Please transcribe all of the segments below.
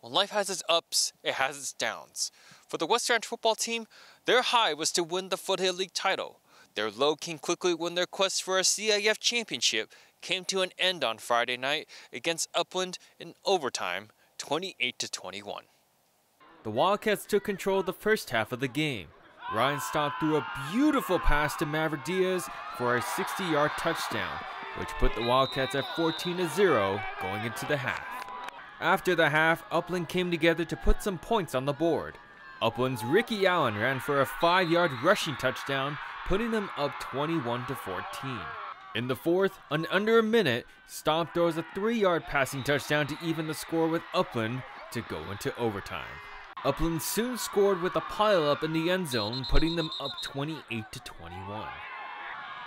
when life has its ups, it has its downs. For the West Ranch football team, their high was to win the Foothill League title. Their low came quickly when their quest for a CIF championship came to an end on Friday night against Upland in overtime, 28 to 21. The Wildcats took control of the first half of the game. Ryan Staub threw a beautiful pass to Maverick Diaz for a 60-yard touchdown, which put the Wildcats at 14 to 0 going into the half. After the half, Upland came together to put some points on the board. Upland's Ricky Allen ran for a 5-yard rushing touchdown, putting them up 21 14. In the fourth, in under a minute, Staub throws a 3-yard passing touchdown to even the score with Upland to go into overtime. Upland soon scored with a pileup in the end zone, putting them up 28 to 21.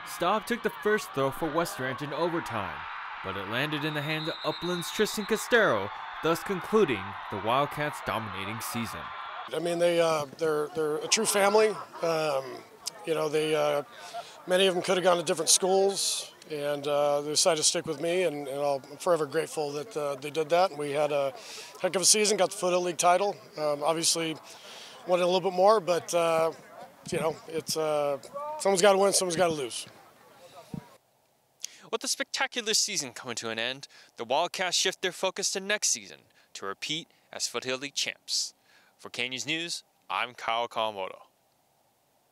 Staub took the first throw for West Ranch in overtime, but it landed in the hands of Upland's Tristan Castero, thus concluding the Wildcats' dominating season. I mean, they uh, they're they're a true family. Um, you know, they uh, many of them could have gone to different schools and uh, they decided to stick with me, and, and I'm forever grateful that uh, they did that. We had a heck of a season, got the Foothill League title. Um, obviously, wanted a little bit more, but uh, you know, it's uh, someone's got to win, someone's got to lose. With the spectacular season coming to an end, the Wildcats shift their focus to next season to repeat as Foothill League champs. For Canyons News, I'm Kyle Kawamoto.